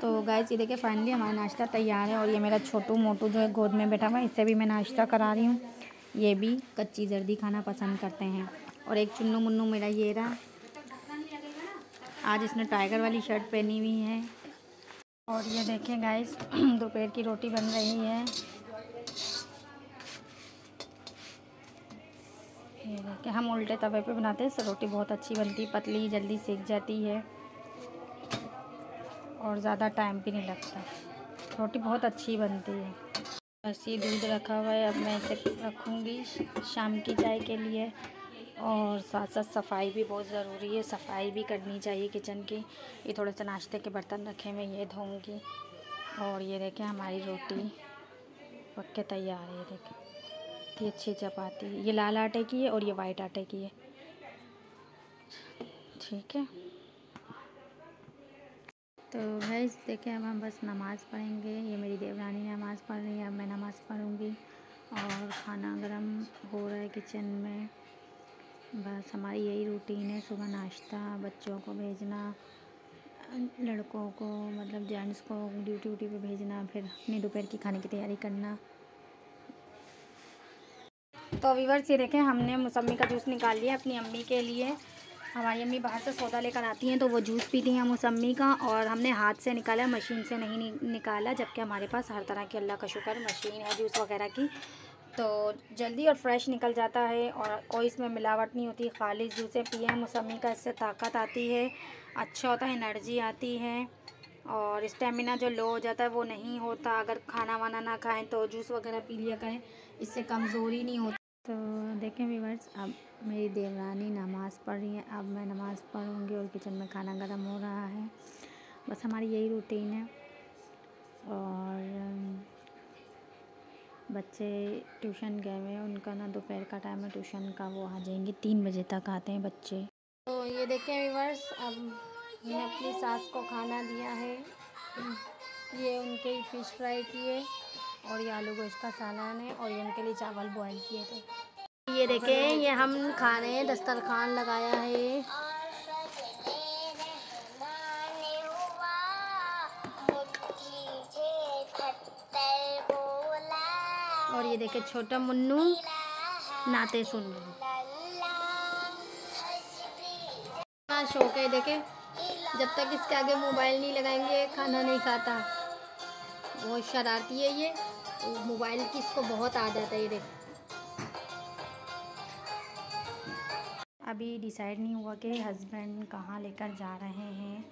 तो गाइस ये देखिए फाइनली हमारा नाश्ता तैयार है और ये मेरा छोटू मोटू जो है गोद में बैठा हुआ है, इससे भी मैं नाश्ता करा रही हूँ। ये भी कच्ची जर्दी खाना पसंद करते हैं। और एक चुन्नू मुन्नू मेरा ये रहा। आज इसने टाइगर वाली शर्ट पहनी हुई है। और ये देखें गाइस दोपहर की रोटी बन रही है। ये देखिए, हम उल्टे तवे पे बनाते हैं रोटी बहुत अच्छी बनती है, पतली, जल्दी सेक जाती है। और ज़्यादा टाइम भी नहीं लगता। रोटी बहुत अच्छी बनती है। बस ये दूध रखा हुआ है, अब मैं इसे रखूँगी शाम की चाय के लिए। और साथ साथ सफ़ाई भी बहुत ज़रूरी है, सफ़ाई भी करनी चाहिए किचन की। ये थोड़े से नाश्ते के बर्तन रखे, मैं ये धोऊँगी। और ये देखें हमारी रोटी पक के तैयार है, ये देखें। इतनी अच्छी चपाती है, ये लाल आटे की है और ये वाइट आटे की है। ठीक है। तो भैंस देखें अब हम बस नमाज़ पढ़ेंगे। ये मेरी देवरानी नमाज़ पढ़ रही है, अब मैं नमाज़ पढ़ूँगी। और खाना गरम हो रहा है किचन में। बस हमारी यही रूटीन है, सुबह नाश्ता, बच्चों को भेजना, लड़कों को मतलब जेंट्स को ड्यूटी व्यूटी पे भेजना, फिर अपनी दोपहर की खाने की तैयारी करना। तो वीवर्स ये देखें, हमने मौसमी का जूस निकाल लिया अपनी अम्मी के लिए। हमारी अम्मी बाहर से सौदा लेकर आती हैं तो वो जूस पीती हैं मौसमी का, और हमने हाथ से निकाला, मशीन से नहीं निकाला, जबकि हमारे पास हर तरह की अल्लाह का शुक्र मशीन है, जूस वगैरह की। तो जल्दी और फ्रेश निकल जाता है, और कोई इसमें मिलावट नहीं होती। खाली जूसें पिए मौसमी का, इससे ताकत आती है अच्छा होता है, एनर्जी आती है, और स्टेमिना जो लो हो जाता है, वो नहीं होता। अगर खाना वाना ना खाएँ तो जूस वगैरह पी लिया करें, इससे कमज़ोरी नहीं होती। तो देखें वीवर्स अब मेरी देवरानी नमाज़ पढ़ रही है। अब मैं नमाज़ पढ़ूँगी और किचन में खाना गर्म हो रहा है। बस हमारी यही रूटीन है। और बच्चे ट्यूशन गए हुए हैं। उनका ना दोपहर का टाइम है। ट्यूशन का वो आ जाएँगे। तीन बजे तक आते हैं बच्चे। तो ये देखें वीवर्स अब मैंने अपनी सास को खाना दिया है। ये उनके फ़िश फ्राई किए और ये आलू गोश्त का सालन है और ये उनके लिए चावल बॉयल किए थे। ये देखें, ये हम खा रहे हैं, दस्तरखान लगाया है और ये देखे, छोटा मुन्नू नाते सुन शौक है, देखे, जब तक इसके आगे मोबाइल नहीं लगाएँगे, खाना नहीं खाता। बहुत शरारती है ये। मोबाइल की इसको बहुत आदत है, ये देख। अभी डिसाइड नहीं हुआ कि हस्बैंड कहाँ लेकर जा रहे हैं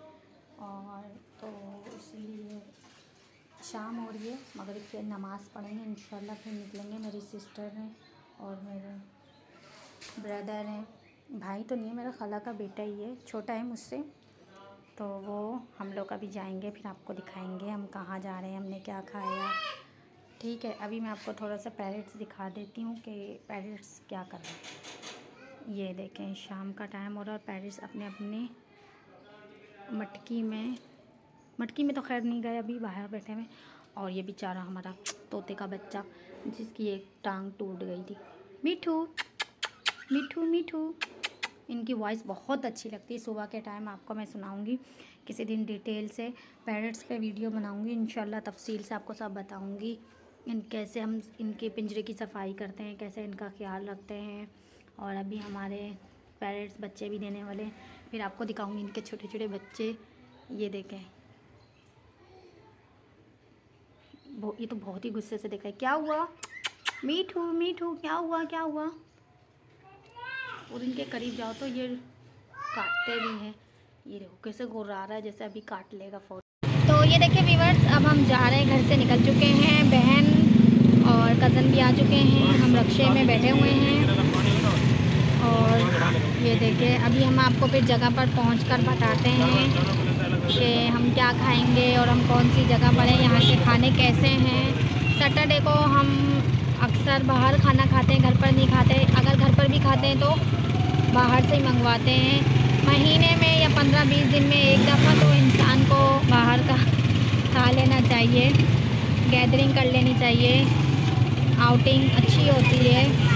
और तो इसलिए शाम हो रही है मगर फिर नमाज़ पढ़ेंगे, इंशाल्लाह फिर निकलेंगे। मेरी सिस्टर हैं और मेरे ब्रदर हैं। भाई तो नहीं है, मेरा खाला का बेटा ही है, छोटा है मुझसे। तो वो हम लोग अभी जाएँगे, फिर आपको दिखाएँगे हम कहाँ जा रहे हैं, हमने क्या खाया। ठीक है, अभी मैं आपको थोड़ा सा पैरेट्स दिखा देती हूँ कि पैरेट्स क्या कर रहे हैं। ये देखें, शाम का टाइम हो रहा है और पेरिस अपने अपने मटकी में मटकी में तो खैर नहीं गए अभी, बाहर बैठे हुए। और ये बेचारा हमारा तोते का बच्चा, जिसकी एक टांग टूट गई थी। मीठू मीठू मीठू। इनकी वॉइस बहुत अच्छी लगती है। सुबह के टाइम आपको मैं सुनाऊँगी, किसी दिन डिटेल से पैरट्स पे वीडियो बनाऊँगी। इंशाल्लाह तफसील से आपको सब बताऊँगी। इन कैसे हम इनके पिंजरे की सफ़ाई करते हैं, कैसे इनका ख्याल रखते हैं। और अभी हमारे पेरेंट्स बच्चे भी देने वाले फिर आपको दिखाऊँगी इनके छोटे छोटे बच्चे। ये देखें। ये तो बहुत ही गुस्से से देखा है। क्या हुआ? मीठू मीठू, क्या हुआ क्या हुआ? और इनके करीब जाओ तो ये काटते भी हैं। ये देखो कैसे गुर्रा रहा है, जैसे अभी काट लेगा फ़ोन तो ये देखिए वीवर्स अब हम जा रहे हैं, घर से निकल चुके हैं, बहन और कज़न भी आ चुके हैं। हम रक्शे में बैठे हुए हैं। और ये देखिए, अभी हम आपको फिर जगह पर पहुँच कर बताते हैं कि हम क्या खाएँगे और हम कौन सी जगह पर हैं, यहाँ के खाने कैसे हैं। सैटरडे को हम अक्सर बाहर खाना खाते हैं, घर पर नहीं खाते। अगर घर पर भी खाते हैं तो बाहर से ही मंगवाते हैं। महीने में या पंद्रह बीस दिन में एक दफ़ा तो इंसान को बाहर का खा लेना चाहिए। गैदरिंग कर लेनी चाहिए। आउटिंग अच्छी होती है।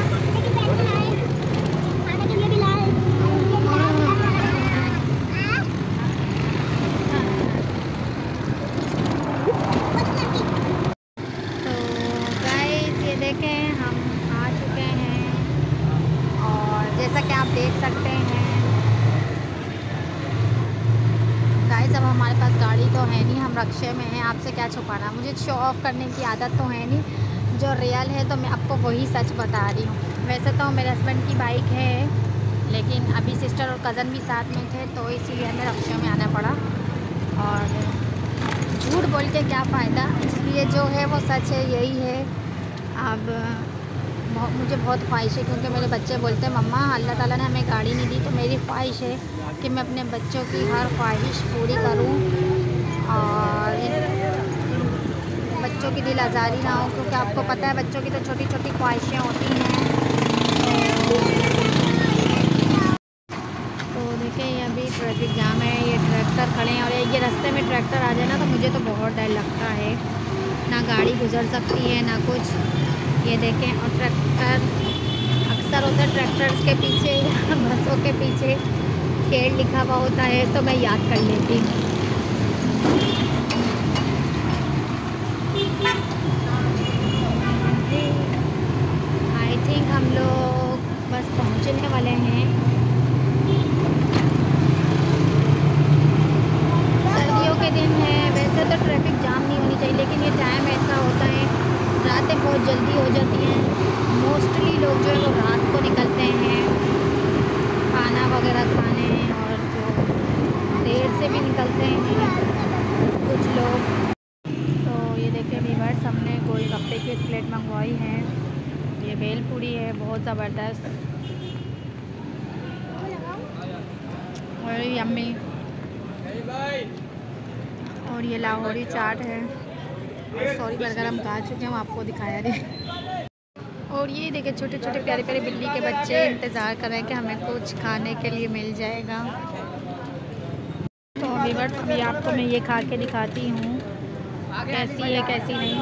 आप देख सकते हैं। गाइस अब हमारे पास गाड़ी तो है नहीं, हम रक्शे में हैं, आपसे क्या छुपाना? मुझे शो ऑफ़ करने की आदत तो है नहीं, जो रियल है तो मैं आपको वही सच बता रही हूँ। वैसे तो मेरे हस्बैंड की बाइक है, लेकिन अभी सिस्टर और कज़न भी साथ में थे तो इसीलिए हमें रक्शे में आना पड़ा। और झूठ बोल के क्या फ़ायदा? इसलिए जो है वो सच है, यही है। अब मुझे बहुत ख्वाहिश है क्योंकि मेरे बच्चे बोलते हैं, मम्मा, अल्लाह ताला ने हमें गाड़ी नहीं दी। तो मेरी ख्वाहिश है कि मैं अपने बच्चों की हर ख्वाहिश पूरी करूँ और बच्चों की दिल आज़ारी ना हो, क्योंकि आपको पता है बच्चों की तो छोटी छोटी ख्वाहिशें होती हैं। तो देखिए, ये अभी ट्रैफ़िक जाम है, ये ट्रैक्टर खड़े हैं और ये रास्ते में ट्रैक्टर आ जाए ना तो मुझे तो बहुत डर लगता है। ना गाड़ी गुजर सकती है, ना कुछ। ये देखें, और ट्रैक्टर, अक्सर होता है ट्रैक्टर्स के पीछे बसों के पीछे खेल लिखा हुआ होता है तो मैं याद कर लेती हूँ आई थिंक हम लोग बस पहुँचने वाले हैं सर्दियों के दिन है वैसे तो ट्रैफ़िक जाम नहीं होनी चाहिए लेकिन ये टाइम ऐसा होता है रातें बहुत जल्दी हो जाती हैं। मोस्टली लोग जो है वो रात को निकलते हैं। खाना वगैरह खाने और जो देर से भी निकलते हैं कुछ लोग। तो ये देखिए वीवर्स हमने गोलगप्पे की एक प्लेट मंगवाई है। ये भेल पूड़ी है, बहुत ज़बरदस्त। और यम्मी। और ये लाहौरी चाट है। और सॉरी बर्गर हम खा चुके हैं, हम आपको दिखाया नहीं। और ये देखे छोटे छोटे प्यारे प्यारे बिल्ली के बच्चे इंतज़ार कर रहे हैं कि हमें कुछ खाने के लिए मिल जाएगा। तो बट अभी आपको मैं ये खा के दिखाती हूँ। कैसी है, कैसी नहीं।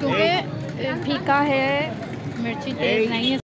क्योंकि फीका है मिर्ची तेज़ नहीं है